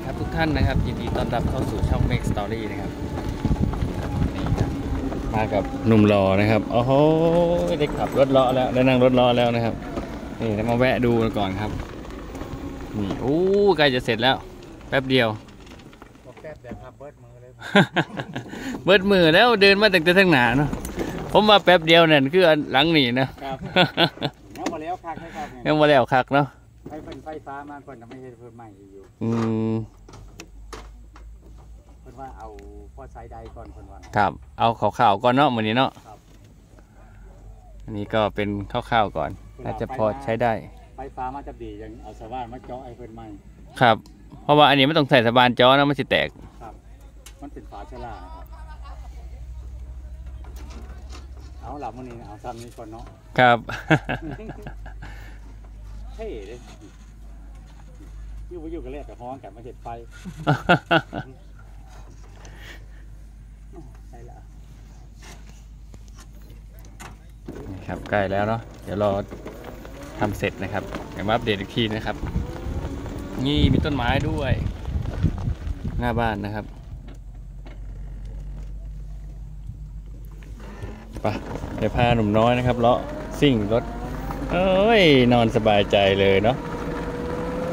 ดีครับทุกท่านนะครับ ยินดีต้อนรับเข้าสู่ช่อง Make Story นะครับนี่ครับมากับหนุ่มรอนะครับโอ้โหได้ขับรถเลาะแล้วได้นั่งรถเลาะแล้วนะครับนี่แล้วมาแวะดูกันก่อนครับนี่โอ้ใกล้จะเสร็จแล้ว แป๊บเดียวบอกแป๊บเดี๋ยวครับเบิดมือเลยเบิดมือแล้วเดินมาตั้งแต่ทั้งหนาเนาะผมมาแป๊บเดียวนั่นคืออันหลังนี่นะครับแล้วมาแล้วคักให้ครับยังมาแล้วคักเนาะ ไฟเป็นไฟฟ้ามาคนจะไม่ใช่เพิ่มใหม่อยู่ อืมเพิ่นว่าเอาพอไซด์ใดก่อนเพิ่นว่า ครับ เอาข่าวๆก่อนเนาะมื้อนี้เนาะครับ อันนี้ก็เป็นคร่าวๆก่อนอาจจะพอใช้ได้ ไฟฟ้ามาจะดียังเอาสว่านมาเจาะไอ้เพิ่นใหม่ ครับ เพราะว่าอันนี้ไม่ต้องใส่สะบานจอนะมันสิแตกครับมันเป็นฝาชะลาครับ เอาหลับมื้อนี้เอาซ้ำนี้ก่อนเนาะ ครับเท่เลยยู่บ่อยู่กันแรกกับฮ้องกันมาเห็ดไฟใช่ละนี่ครับใกล้แล้วเนาะเดี๋ยวรอทำเสร็จนะครับเดี๋ยวมาอัปเดตอีกทีนะครับ นี่มีต้นไม้ด้วย หน้าบ้านนะครับไปเดี๋ยวพาหนุ่มน้อยนะครับเลาะซิ่งรถ เอ้ย นอนสบายใจเลยเนาะ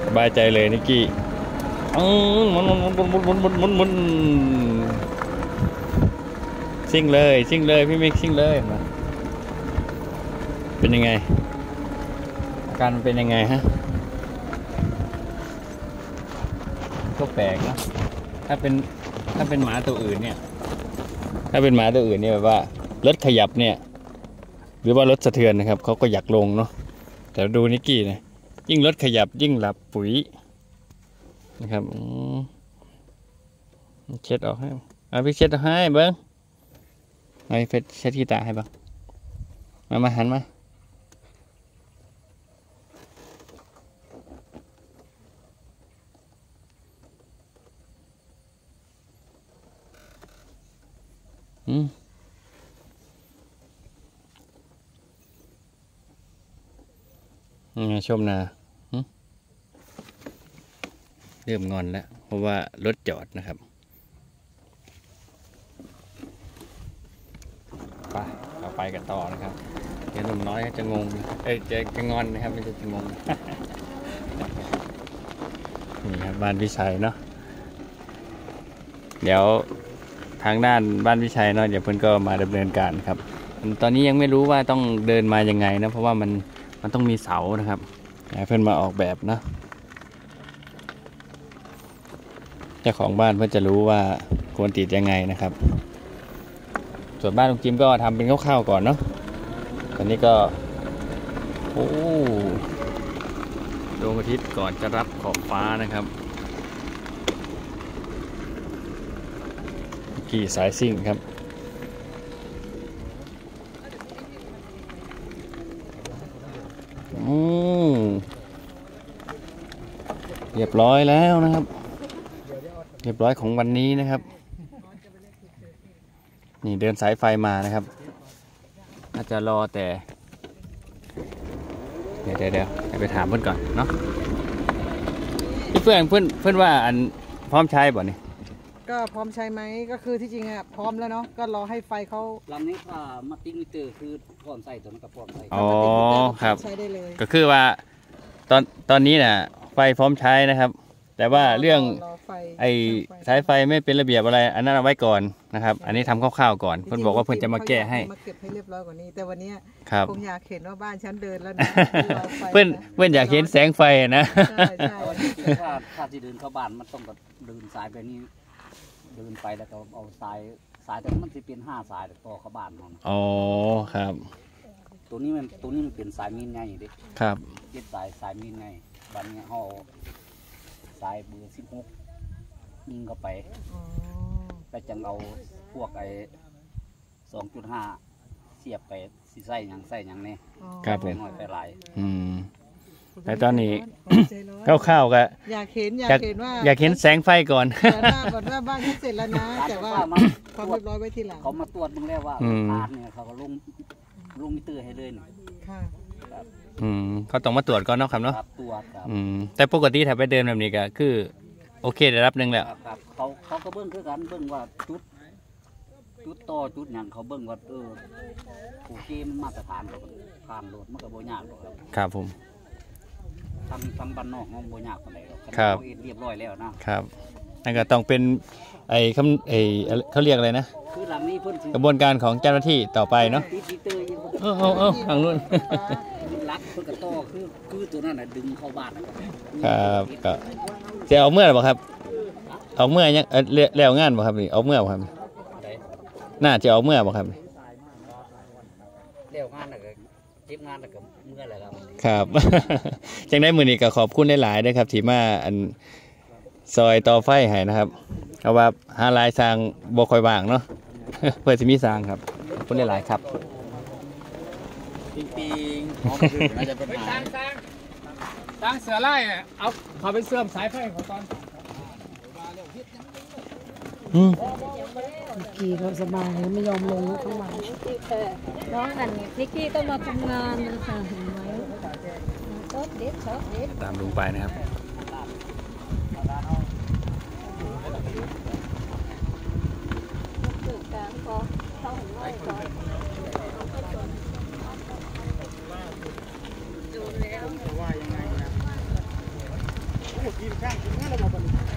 สบายใจเลยนิกกี้อืมมุนมุนมุนมุนมุนมุนมุนมุนซิ่งเลยซิ่งเลยพี่มิกซิ่งเลยมาเป็นยังไงอาการเป็นยังไงฮะก็แปลกนะถ้าเป็นถ้าเป็นหมาตัวอื่นเนี่ย ถ้าเป็นหมาตัวอื่นเนี่ยแบบว่ารถขยับเนี่ย รือว่ารถสะเทือนนะครับเขาก็อยากลงเนาะแต่ดูนิกกี้นะยิ่งรถขยับยิ่งหลับปุ๋ยนะครับเช็ดออกให้เอาพี่เช็ดออกให้เบิ้งเอาพี่เพชเช็ดที่ตาให้บ้างมามาหันมาอืมยัง ไงชมนาเริ่มงอนแล้ว เพราะว่ารถจอดนะครับไปเราไปกันต่อนะครับเดี๋ยวหนุ่มน้อยจะงง เอ้ยจะจะงอนนะครับไม่ใช่จะงง นี่ครับบ้านพิชัยเนาะ เดี๋ยวทางด้านบ้านพิชัยเนาะเดี๋ยวเพื่อนก็มาดำเนินการครับ ตอนนี้ยังไม่รู้ว่าต้องเดินมายังไงนะเพราะว่ามัน มันต้องมีเสานะครับเพื่อนมาออกแบบนะเจ้าของบ้านเพื่อนจะรู้ว่าควรติดยังไงนะครับ ส่วนบ้านลุงจิมก็ทำเป็นคร่าวๆก่อนเนาะตอนนี้ก็โอ้ดวงอาทิตย์ก่อนจะรับขอบฟ้านะครับกี่สายซิ่งครับ อืมเรียบร้อยแล้วนะครับ เรียบร้อยของวันนี้นะครับ นี่เดินสายไฟมานะครับน่าจจะรอแต่ เดี๋ยวเดี๋ยวไปถามเพื่อนก่อนเนาะพี่เพื่อนเพื่อนเพื่อนว่าอันพร้อมใช้บ่เนี่ย ก็พร้อมใช้ไหมก็คือที่จริงอะพร้อมแล้วเนาะก็รอให้ไฟเขาลำนี้ถ้ามาติ้งมิเตอร์คือพร้อมใส่ตัวนั้นกับพร้อมใส่อ๋อครับ ใช้ได้เลยก็คือว่าตอนตอนนี้น่ะไฟพร้อมใช้นะครับ แต่ว่าเรื่องรอไฟไอ้สายไฟไม่เป็นระเบียบอะไร อันนั้นเอาไว้ก่อนนะครับ อันนี้ทำคร่าวๆก่อน เพื่อนบอกว่าเพื่อนจะมาแก้ให้มาเก็บให้เรียบร้อยกว่านี้ แต่วันเนี้ยครับผมอยากเห็นว่าบ้านฉันเดินแล้วนะรอไฟเพื่อนเพื่อนอยากเห็นแสงไฟนะใช่ใช่ถ้าถ้าที่เดินเข้าบ้านมันต้องแบบเดินสายแบบนี้ เดินไปแล้วก็เอาสายสายแต่มันจะเป็นห้าสายต่อเข้าบ้านมันอ๋อครับ ตัวนี้มันตัวนี้มันเป็นสายมีนไงดิครับเจ็ดสายสายมีนไงบ้านเนี้เขาเอาสายเบอร์สิบหกยิงเข้าไปอ๋อแล้วจังเอาพวกไอ้สองจุดห้าเสียบไปสิใส่หยังใส่หยังเนี่ยอ๋อครับผไปมหน่อยไปหลายอืมแต่ตอนนี้ใจร้อน คร่าวๆก็อยากเห็นอยาอยากกเห็นว่าอยากเห็นแสงไฟก่อนแต่หน้าก่อนว่าบ้านฉันเสร็จแล้วนะแต่ว่าถ้ามาความตรวเรีจยบร้อยไว้ทีหลังเขามาตรวจมึงแล้วว่าอืมผ่านเนี่ยเขาก็ลงลงมิเตอร์ให้เลยนี่ค่ะอืมเขาต้องมาตรวจก่อนเนาะครับเนาะครับตรวจครับอืมแต่ปกติถ้าไปเดินแบบนี้ก็คือ โอเคได้รับหนึ่งแล้วครับครับเขาเขาก็เบิ้งคือกันเบิ้งว่าจุดจุดต่อจุดหยังเขาเบิ้งว่าเออโอเคมันมาตรฐานเขาก็ผ่านโลดมันก็บ่ยากหรอกครับครับผม ทำทำบ้านนอกมันบ่ยากปานใดหรอกครับเขาเฮ็ดเรียบร้อยแล้วนะครับนั่นก็ต้องเป็นไอ้คำไอ้อะไรเขาเรียกอะไรนะคือหลังนี้เพิ่นสิกระบวนการของเจ้าหน้าที่ต่อไปเนาะติดมิเตอร์อยู่เออเอาเอาทางนู้นลักเพิ่นก็ต่อคือคือตัวนั้นน่ะดึงเข้าบ้านนะครับครับก็จะเอาเมื่อหรือเปล่าครับเอาเมื่อยังเอ่อเรียแล้วงานบ่ครับนี่เอาเมื่อบ่ครับได้น่าจะเอาเมื่อบ่ครับนี่แล้วงานแล้ วก็เก็บงานแล้วก็เมื่อแล้วครับครับ จังได้มือนี้ก็ขอบคุณหลายๆด้วยครับที่มาอันซอยต่อไฟให้นะครับเพราะว่าหาหลายสร้างบ่ค่อยว่างเนาะเพื่อสิมีสร้างครับขอบคุณหลายๆครับปิงปิงหอมคือน่าจะเป็นหางตั้งเสือไล่อะเอาเขาไปเสื่อมสายไฟของตอน อืมขี่เราสบายไม่ยอมลงข้างหลังน้องอันนิกกี้ก็มาทำงานนะคะเห็นไหมชอบเด็ดชอบเด็ดตามลุงไปนะครับปลูกกลางก็เข้าหัวก่อนดูแล้วว่ายังไงนะโอ้กินข้างกินข้างแล้วบอกมันรู้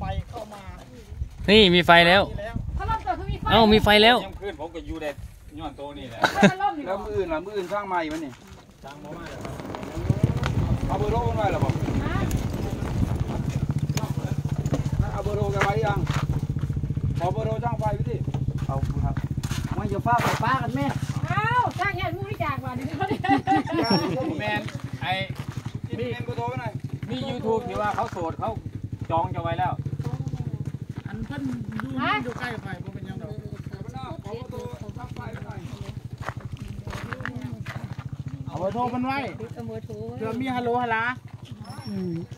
ฟเข้ามานี่มีไฟแล้วเอ้ามีไฟแล้วยังขึ้นผมก็อยู่ได้ย้อนโตนี่แหละแล้วมืออื่นล่ะมืออื่นสร้างใหม่มันนี่เอาเบอร์โทรกันไว้หรอบอกเอาเบอร์โทรกันไว้ยังขอเบอร์โทรจ้างไฟพี่ดิเอาครับมาอยู่ฟ้าไปป้ากันแม่แมนไอ้มีเบอร์โทรกันหน่อยมียูทูบที่ว่าเขาโสดเขา จองจะไว้แล้วอันเพิ่นดูอยู่ใกล้ไฟผมเป็นยังดอกเอาเบอร์โทรมันไว้เอามือถูเดี๋ยวมีฮัลโหลฮัลโหล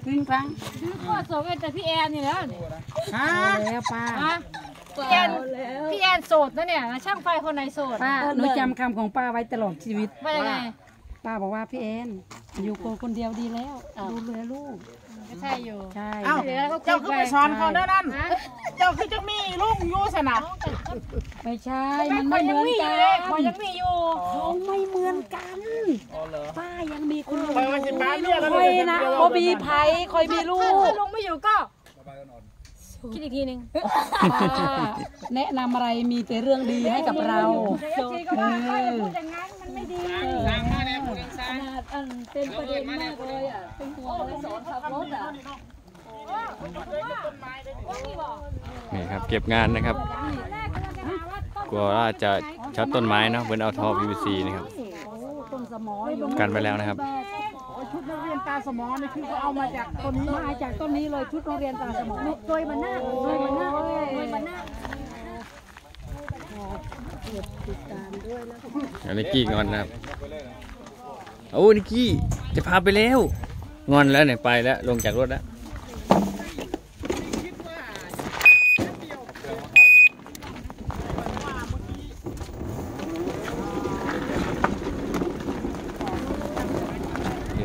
ขึ้นฟังคือข้อโสดแต่พี่แอนนี่แล้วฮะแล้วป้าพี่แอนพี่แอนโสดนะเนี่ยช่างไฟคนไหนโสดป้าหนูจำคำของป้าไว้ตลอดชีวิตว่ายังไงป้าบอกว่าพี่แอนอยู่คนคนเดียวดีแล้วดูแลลูก ก็ใช่อยู่ใช่เอ้าเดี๋ยวก็เจ้าคือไปสอนเขาเด้อนั่นฮะเจ้าคือจะมีลูกอยู่สนะไม่ใช่มัมันนยัไม่งเหมืมีอนอยู่กัเลยนมันยังมีอยู่เขาไม่เหมือนกันป้ายังมีคุณลุงคอยว่าสิบ้านเนี่ยแล้วคอยนะบ่มีไผคอยมีลูถ้ากถ้าลงไม่อยู่ก็คิดอีกทีหนึงป้าแนะนำอะไรมีแต่เรื่องดีให้กับเราเดี๋ยวทีก็ว่าไปพูดอย่างนั้นมันไม่ดี อันเป็นประเด็นมากเลยอะ เป็นห่วงเลยสอนขับรถอะว่ามีบอกนี่ครับเก็บงานนะครับแรกก็จะหาว่าต้นกลัวว่าจะช็อตต้นไม้เนาะเพื่อนเอาท่อ PVC นะครับต้นสมออยู่กันไปแล้วนะครับชุดนักเรียนตาสมอนี่คือเขาเอามาจากต้นนี้มาจากต้นนี้เลยชุดโรงเรียนตาสมอโดยมันหน้าโดยมันหน้าโดยมันหน้าอันนิกกี้งอนนะครับ โอ้นิกกี้จะพาไปแล้วงอนแล้วเนี่ยไปแล้วลงจากรถแล้ว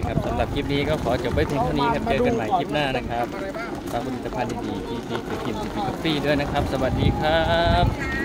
ครับสำหรับคลิปนี้ก็ขอจบไว้เพียงเท่านี้ครับเจอกันใหม่คลิปหน้านะครับฝากผลิตภัณฑ์ดีๆที่ที่คือกินสิบปีด้วยนะครับ สวัสดีครับ